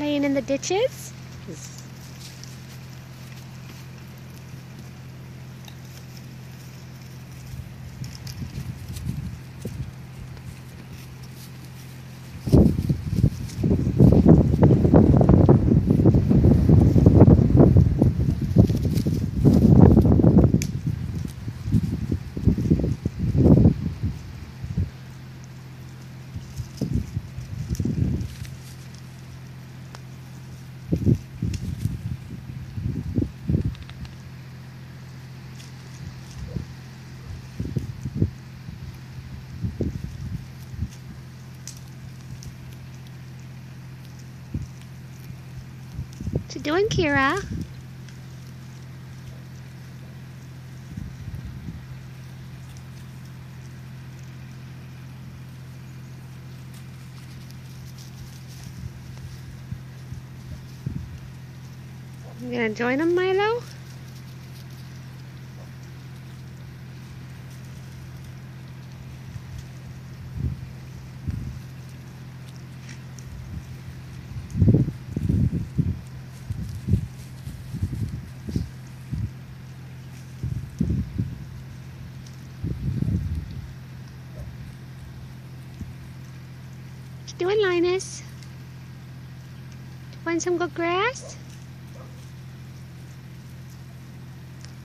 Playing in the ditches? What you doing, Kira? You gonna join them, Milo? What doing, Linus? Find some good grass?